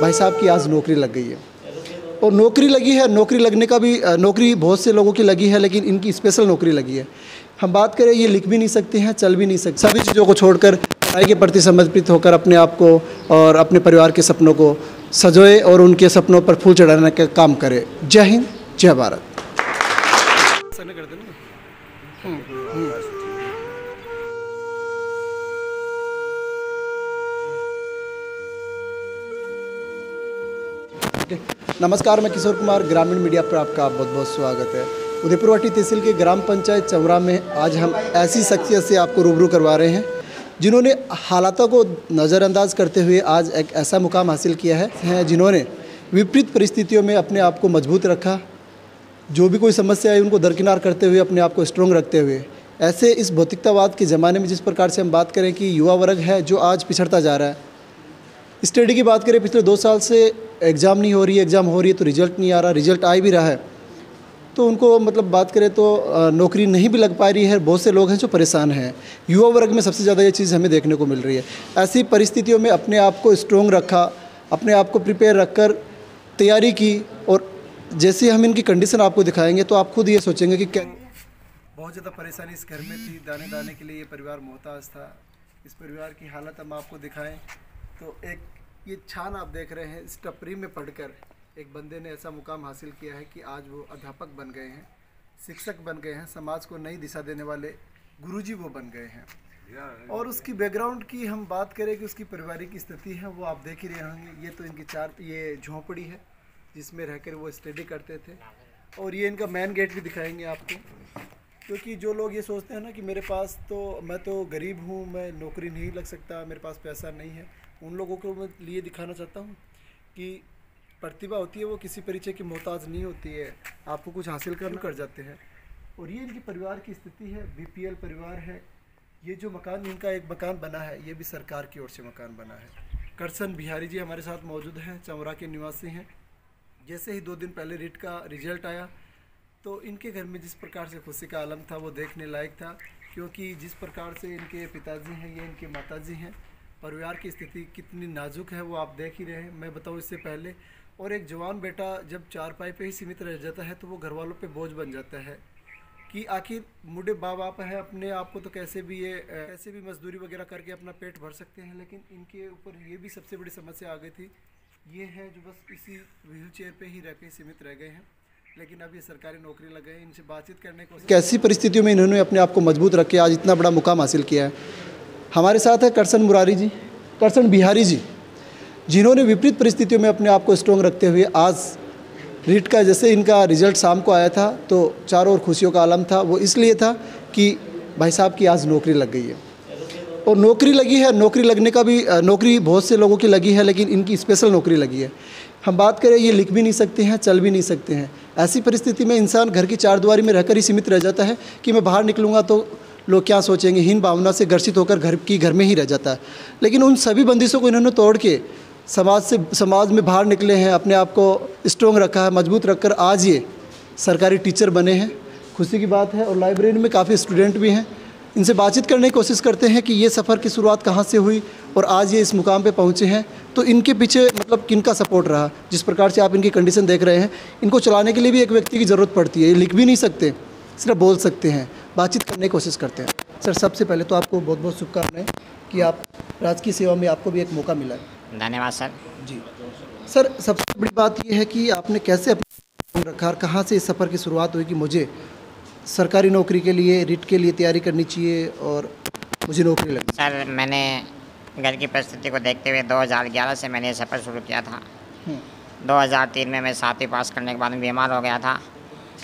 भाई साहब की आज नौकरी लग गई है। और नौकरी लगी है, नौकरी लगने का भी नौकरी बहुत से लोगों की लगी है, लेकिन इनकी स्पेशल नौकरी लगी है। हम बात करें, ये लिख भी नहीं सकते हैं, चल भी नहीं सकते। सभी चीज़ों को छोड़कर पढ़ाई के प्रति समर्पित होकर अपने आप को और अपने परिवार के सपनों को सजोए और उनके सपनों पर फूल चढ़ाने का काम करे। जय हिंद, जय भारत। नमस्कार, मैं किशोर कुमार, ग्रामीण मीडिया पर आपका बहुत बहुत स्वागत है। उदयपुरवाटी तहसील के ग्राम पंचायत चौरा में आज हम ऐसी शख्सियत से आपको रूबरू करवा रहे हैं, जिन्होंने हालातों को नज़रअंदाज करते हुए आज एक ऐसा मुकाम हासिल किया है जिन्होंने विपरीत परिस्थितियों में अपने आप को मज़बूत रखा। जो भी कोई समस्या आई, उनको दरकिनार करते हुए, अपने आप को स्ट्रोंग रखते हुए। ऐसे इस भौतिकतावाद के ज़माने में जिस प्रकार से हम बात करें कि युवा वर्ग है, जो आज पिछड़ता जा रहा है स्टडी की बात करें, पिछले दो साल से एग्ज़ाम नहीं हो रही है, एग्ज़ाम हो रही है तो रिज़ल्ट नहीं आ रहा, रिज़ल्ट आ भी रहा है। तो उनको मतलब बात करें तो नौकरी नहीं भी लग पा रही है, बहुत से लोग हैं जो परेशान हैं। युवा वर्ग में सबसे ज़्यादा ये चीज़ हमें देखने को मिल रही है। ऐसी परिस्थितियों में अपने आप को स्ट्रोंग रखा, अपने आप को प्रिपेयर रखकर तैयारी की और जैसे हम इनकी कंडीशन आपको दिखाएँगे तो आप खुद ये सोचेंगे कि क्या बहुत ज़्यादा परेशानी इस घर में थी दाने दाने के लिए ये परिवार मोहताज था। इस परिवार की हालत हम आपको दिखाएँ। तो एक ये छान आप देख रहे हैं इस टपरी में पढ़कर एक बंदे ने ऐसा मुकाम हासिल किया है कि आज वो अध्यापक बन गए हैं शिक्षक बन गए हैं समाज को नई दिशा देने वाले गुरुजी वो बन गए हैं। और उसकी बैकग्राउंड की हम बात करें कि उसकी पारिवारिक स्थिति है वो आप देख ही रहे होंगे ये तो इनकी चार ये झोंपड़ी है जिसमें रहकर वो स्टडी करते थे। और ये इनका मेन गेट भी दिखाएँगे आपको क्योंकि जो लोग ये सोचते हैं ना कि मेरे पास तो मैं तो गरीब हूँ मैं नौकरी नहीं लग सकता मेरे पास पैसा नहीं है उन लोगों को मैं लिए दिखाना चाहता हूँ कि प्रतिभा होती है, वो किसी परिचय की मोहताज नहीं होती है। आपको कुछ हासिल करना कर जाते हैं। और ये इनकी परिवार की स्थिति है, बीपीएल परिवार है। ये जो मकान, इनका एक मकान बना है, ये भी सरकार की ओर से मकान बना है। करसन बिहारी जी हमारे साथ मौजूद हैं चौरा के निवासी हैं। जैसे ही दो दिन पहले रिट का रिज़ल्ट आया तो इनके घर में जिस प्रकार से खुशी का आलम था, वो देखने लायक था, क्योंकि जिस प्रकार से इनके पिताजी हैं, ये इनके माताजी हैं परिवार की स्थिति कितनी नाजुक है वो आप देख ही रहे हैं। मैं बताऊँ इससे पहले, और एक जवान बेटा जब चार पाई पे ही सीमित रह जाता है तो वो घर वालों पे बोझ बन जाता है कि आखिर मुझे बाप बाप है, अपने आप को तो कैसे भी ये कैसे भी मजदूरी वगैरह करके अपना पेट भर सकते हैं, लेकिन इनके ऊपर ये भी सबसे बड़ी समस्या आ गई थी। ये है जो बस इसी व्हील चेयर पर ही रह के सीमित रह गए हैं, लेकिन अब ये सरकारी नौकरी लग गए इनसे बातचीत करने को कैसी परिस्थितियों में इन्होंने अपने आप को मज़बूत रख के आज इतना बड़ा मुकाम हासिल किया है? हमारे साथ है करसन मुरारी जी, करसन बिहारी जी, जिन्होंने विपरीत परिस्थितियों में अपने आप को स्ट्रॉन्ग रखते हुए आज रीट का जैसे इनका रिज़ल्ट शाम को आया था तो चारों ओर खुशियों का आलम था। वो इसलिए था कि भाई साहब की आज नौकरी लग गई है। और नौकरी लगी है, नौकरी लगने का भी नौकरी बहुत से लोगों की लगी है, लेकिन इनकी स्पेशल नौकरी लगी है। हम बात करें, ये लिख भी नहीं सकते हैं, चल भी नहीं सकते हैं। ऐसी परिस्थिति में इंसान घर की चार दीवारी में रहकर ही सीमित रह जाता है कि मैं बाहर निकलूँगा तो लोग क्या सोचेंगे, हीन भावना से ग्रसित होकर घर की घर में ही रह जाता है। लेकिन उन सभी बंदिशों को इन्होंने तोड़ के समाज से, समाज में बाहर निकले हैं, अपने आप को स्ट्रोंग रखा है, मज़बूत रखकर आज ये सरकारी टीचर बने हैं। खुशी की बात है, और लाइब्रेरी में काफ़ी स्टूडेंट भी हैं। इनसे बातचीत करने की कोशिश करते हैं कि ये सफ़र की शुरुआत कहाँ से हुई, और आज ये इस मुकाम पे पहुँचे हैं। तो इनके पीछे मतलब किन का सपोर्ट रहा? जिस प्रकार से आप इनकी कंडीशन देख रहे हैं, इनको चलाने के लिए भी एक व्यक्ति की ज़रूरत पड़ती है। ये लिख भी नहीं सकते, सिर्फ़ बोल सकते हैं। बातचीत करने की कोशिश करते हैं। सर सबसे पहले तो आपको बहुत बहुत शुभकामनाएँ कि आप राजकीय सेवा में आपको भी एक मौका मिला है। धन्यवाद सर। जी। सर सबसे बड़ी बात यह है कि आपने कैसे अपना रखा कहाँ से इस सफ़र की शुरुआत हुई कि मुझे सरकारी नौकरी के लिए रिट के लिए तैयारी करनी चाहिए और मुझे नौकरी लगनी सर मैंने घर की परिस्थिति को देखते हुए 2011 से मैंने ये सफ़र शुरू किया था। हम्म, 2003 में मैं सातवीं पास करने के बाद बीमार हो गया था।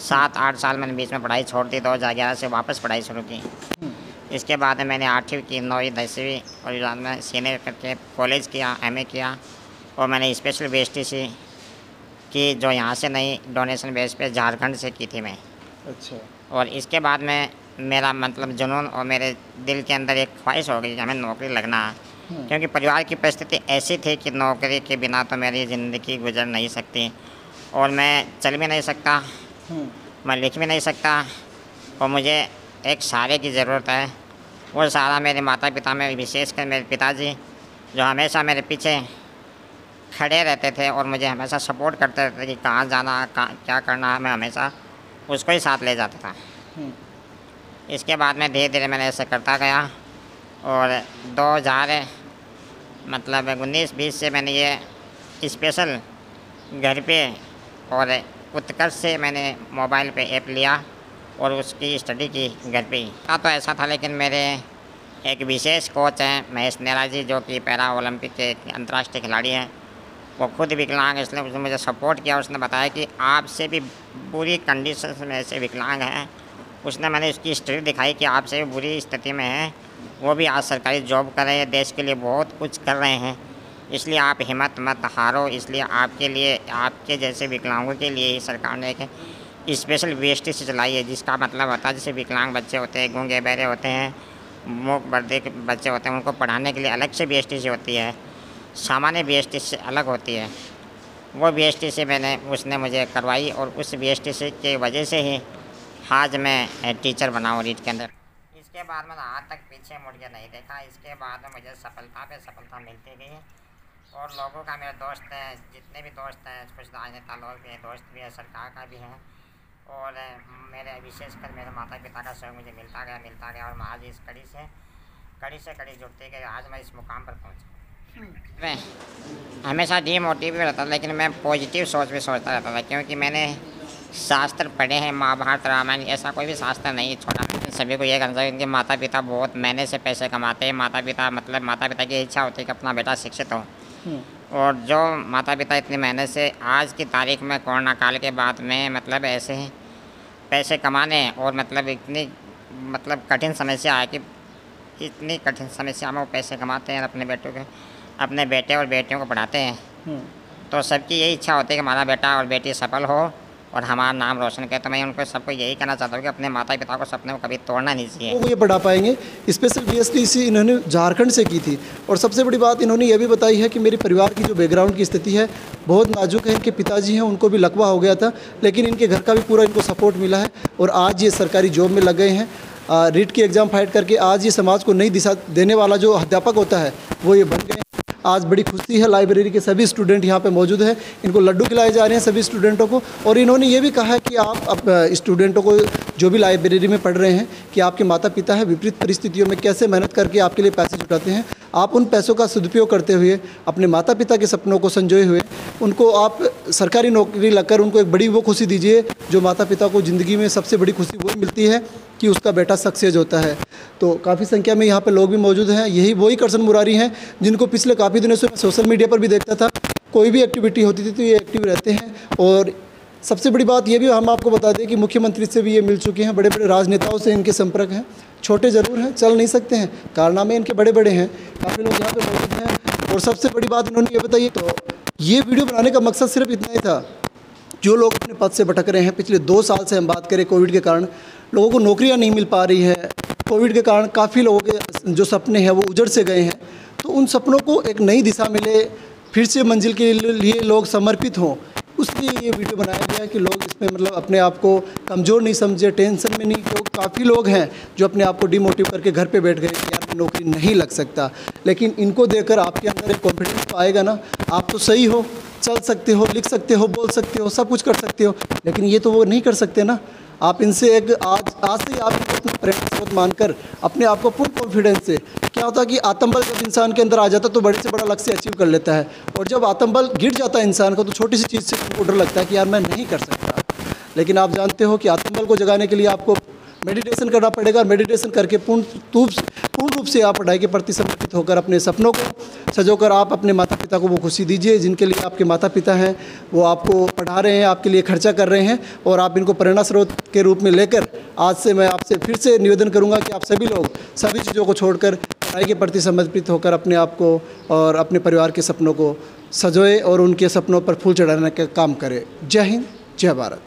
सात आठ साल मैंने बीच में पढ़ाई छोड़ दी 2011 से वापस पढ़ाई शुरू की। इसके बाद मैंने आठवीं की नौवीं दसवीं और बाद में सीनियर करके कॉलेज किया एमए किया और मैंने स्पेशल बी की जो यहाँ से नहीं डोनेशन बेस पे झारखंड से की थी मैं। अच्छा। और इसके बाद में मेरा मतलब जुनून और मेरे दिल के अंदर एक ख्वाहिश हो गई कि हमें नौकरी लगना है। हम्म, क्योंकि परिवार की परिस्थिति ऐसी थी कि नौकरी के बिना तो मेरी ज़िंदगी गुजर नहीं सकती और मैं चल भी नहीं सकता। मैं लिख भी नहीं सकता। और मुझे एक सहारे की ज़रूरत है। वो सहारा मेरे माता पिता में विशेषकर मेरे पिताजी जो हमेशा मेरे पीछे खड़े रहते थे और मुझे हमेशा सपोर्ट करते रहते थे कि कहाँ जाना कहाँ क्या करना है मैं हमेशा उसको ही साथ ले जाता था। हम्म। इसके बाद में धीरे धीरे मैंने ऐसे करता गया और 2000 मतलब उन्नीस बीस से मैंने ये स्पेशल घर पे और उत्कर्ष से मैंने मोबाइल पे ऐप लिया और उसकी स्टडी की घर पे ही। तो ऐसा था, लेकिन मेरे एक विशेष कोच हैं, महेश नेहरा जी, जो कि पैरा ओलंपिक के अंतर्राष्ट्रीय खिलाड़ी हैं। वो खुद विकलांग इसलिए उसने मुझे सपोर्ट किया उसने बताया कि आपसे भी बुरी कंडीशन में ऐसे विकलांग हैं। उसने मैंने उसकी स्टडी दिखाई कि आपसे भी बुरी स्थिति में है। वो भी आज सरकारी जॉब कर रहे हैं, देश के लिए बहुत कुछ कर रहे हैं। इसलिए आप हिम्मत मत हारो, इसलिए आपके लिए, आपके जैसे विकलांगों के लिए ही सरकार ने एक स्पेशल बी एस सी चलाई है, जिसका मतलब होता है, जैसे विकलांग बच्चे होते हैं, गूँगे बहरे होते हैं मूक बर्दे के बच्चे होते हैं, उनको पढ़ाने के लिए अलग से बी सी होती है, सामान्य बी से अलग होती है। वो बी सी मैंने, उसने मुझे करवाई और उस बी सी की वजह से ही आज मैं टीचर बना हूँ रीट के अंदर। इसके बाद मैंने आज तक पीछे मुड़ के नहीं देखा, इसके बाद मुझे सफलता पे सफलता मिलती गई। और लोगों का मेरे दोस्त हैं, जितने भी दोस्त हैं, कुछ राजनेता लोग भी हैं, दोस्त भी हैं, सरकार का भी हैं। और मेरे विशेषकर मेरे माता पिता का सहयोग मुझे मिलता गया मिलता गया और मैं आज इस कड़ी से कड़ी से कड़ी जुड़ते गए, आज मैं इस मुकाम पर पहुँचा। मैं हमेशा डीमोटिव भी रहता था, लेकिन मैं पॉजिटिव सोच भी सोचता रहता था, क्योंकि मैंने शास्त्र पढ़े हैं, महाभारत, रामायण, ऐसा कोई भी शास्त्र नहीं छोड़ा। सभी को ये करना चाहिए उनके माता पिता बहुत महीने से पैसे कमाते हैं माता पिता मतलब माता पिता की इच्छा होती है कि अपना बेटा शिक्षित हो। और जो माता पिता इतनी मेहनत से आज की तारीख में कोरोना काल के बाद में मतलब ऐसे ही पैसे कमाने और मतलब इतनी मतलब कठिन समस्या आए कि इतनी कठिन समस्या में वो पैसे कमाते हैं अपने बेटों के अपने बेटे और बेटियों को पढ़ाते हैं। तो सबकी यही इच्छा होती है कि हमारा बेटा और बेटी सफल हो। और हमारा नाम रोशन करे तो मैं उनको सबको यही कहना चाहता हूँ कि अपने माता पिता को सपने को कभी तोड़ना नहीं चाहिए। वो ये बढ़ा पाएँगे। स्पेशल बी इन्होंने झारखंड से की थी। और सबसे बड़ी बात इन्होंने ये भी बताई है कि मेरे परिवार की जो बैकग्राउंड की स्थिति है, बहुत नाजुक है। इनके पिताजी हैं, उनको भी लकवा हो गया था, लेकिन इनके घर का भी पूरा इनको सपोर्ट मिला है। और आज ये सरकारी जॉब में लग गए हैं। रीट की एग्ज़ाम फाइट करके आज ये समाज को नई दिशा देने वाला जो अध्यापक होता है, वो ये बन गए आज बड़ी खुशी है लाइब्रेरी के सभी स्टूडेंट यहाँ पे मौजूद हैं। इनको लड्डू खिलाए जा रहे हैं सभी स्टूडेंटों को। और इन्होंने ये भी कहा है कि आप स्टूडेंटों को जो भी लाइब्रेरी में पढ़ रहे हैं, कि आपके माता पिता है, विपरीत परिस्थितियों में कैसे मेहनत करके आपके लिए पैसे जुटाते हैं। आप उन पैसों का सदुपयोग करते हुए, अपने माता पिता के सपनों को संजोए हुए, उनको आप सरकारी नौकरी लगकर उनको एक बड़ी वो खुशी दीजिए, जो माता पिता को ज़िंदगी में सबसे बड़ी खुशी वो मिलती है। कि उसका बेटा सक्सेस होता है। तो काफ़ी संख्या में यहाँ पर लोग भी मौजूद हैं। यही वही करसन मुरारी हैं, जिनको पिछले काफ़ी दिनों से मैं सोशल मीडिया पर भी देखता था। कोई भी एक्टिविटी होती थी तो ये एक्टिव रहते हैं। और सबसे बड़ी बात ये भी हम आपको बता दें कि मुख्यमंत्री से भी ये मिल चुके हैं। बड़े बड़े राजनेताओं से इनके संपर्क हैं। छोटे ज़रूर हैं, चल नहीं सकते हैं। कारनामे इनके बड़े बड़े हैं। काफ़ी लोग यहाँ पर मौजूद हैं। और सबसे बड़ी बात इन्होंने ये बताई तो ये वीडियो बनाने का मकसद सिर्फ़ इतना ही था। जो लोग अपने पद से भटक रहे हैं, पिछले दो साल से हम बात करें कोविड के कारण लोगों को नौकरियाँ नहीं मिल पा रही है। कोविड के कारण काफ़ी लोगों के जो सपने हैं वो उजड़ से गए हैं। तो उन सपनों को एक नई दिशा मिले, फिर से मंजिल के लिए लोग समर्पित हों। उसलिए ये वीडियो बनाया गया कि लोग इसमें मतलब अपने आप को कमज़ोर नहीं समझे, टेंशन में नहीं लोग काफ़ी लोग हैं जो अपने आप को डिमोटिव करके घर पे बैठ गए यार नौकरी नहीं लग सकता। लेकिन इनको देखकर आपके अंदर एक कॉन्फिडेंस तो आएगा ना, आप तो सही हो, चल सकते हो, लिख सकते हो, बोल सकते हो, सब कुछ कर सकते हो, लेकिन ये तो वो नहीं कर सकते ना। आप इनसे एक आज आज से आप इनको अपना प्रेरणा स्रोत मानकर, अपने आप को पूर्ण कॉन्फिडेंस से। क्या होता है कि आत्मबल जब इंसान के अंदर आ जाता है तो बड़े से बड़ा लक्ष्य अचीव कर लेता है। और जब आत्मबल गिर जाता है इंसान का तो छोटी सी चीज़ से डर लगता है कि यार मैं नहीं कर सकता। लेकिन आप जानते हो कि आत्मबल को जगाने के लिए आपको मेडिटेशन करना पड़ेगा। मेडिटेशन करके पूर्ण रूप पूर्ण रूप से आप पढ़ाई के प्रति समर्पित होकर अपने सपनों को सजोकर आप अपने माता पिता को वो खुशी दीजिए, जिनके लिए आपके माता पिता हैं। वो आपको पढ़ा रहे हैं, आपके लिए खर्चा कर रहे हैं और आप इनको प्रेरणा स्रोत के रूप में लेकर आज से मैं आपसे फिर से निवेदन करूँगा कि आप सभी लोग सभी चीज़ों को छोड़कर पढ़ाई के प्रति समर्पित होकर अपने आप को और अपने परिवार के सपनों को सजोए और उनके सपनों पर फूल चढ़ाने का काम करें। जय हिंद, जय भारत।